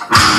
Ah!